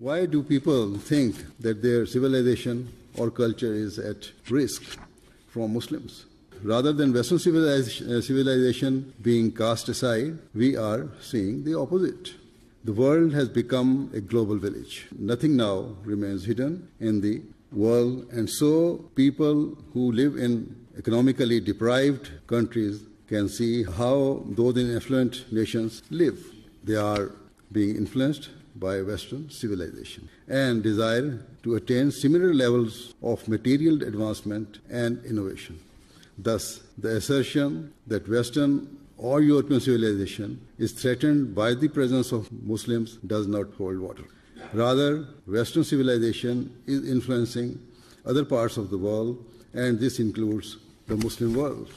Why do people think that their civilization or culture is at risk from Muslims? Rather than Western civilization, uh, civilization being cast aside, we are seeing the opposite. The world has become a global village. Nothing now remains hidden in the world, and so people who live in economically deprived countries can see how those in affluent nations live. They are being influenced by Western civilization and desire to attain similar levels of material advancement and innovation. Thus, the assertion that Western or European civilization is threatened by the presence of Muslims does not hold water. Rather, Western civilization is influencing other parts of the world, and this includes the Muslim world.